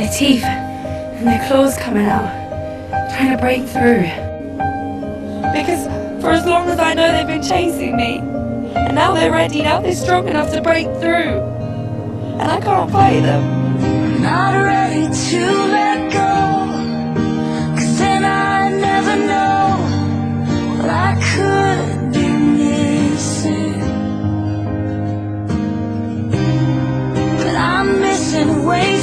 Their teeth and their claws coming out, trying to break through. Because for as long as I know they've been chasing me, and now they're ready, now they're strong enough to break through. And I can't fight them. I'm not ready to let go. Cause then I never know what I could be missing. But I'm missing way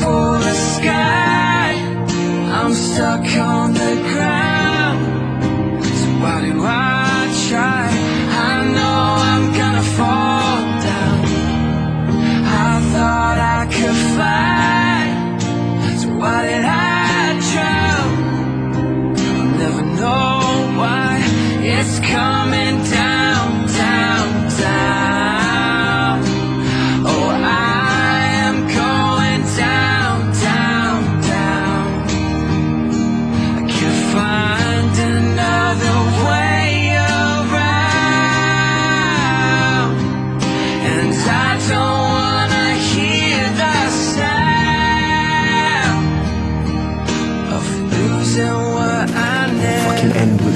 for the sky. I'm stuck on the ground.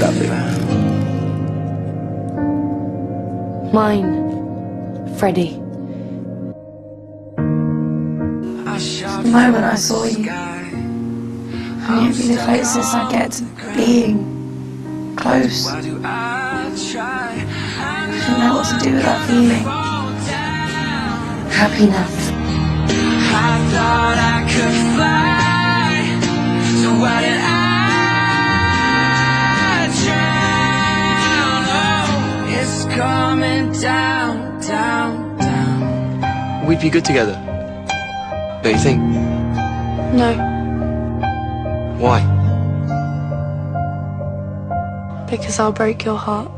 Fucking end with that bit. Mine, Freddie. I The moment I saw you, sky. and you'd be the closest I get to being close. I try? I I didn't know what to do with that feeling. Happiness. I thought I could fly. We'd be good together. Don't you think? No, Why? because I'll break your heart.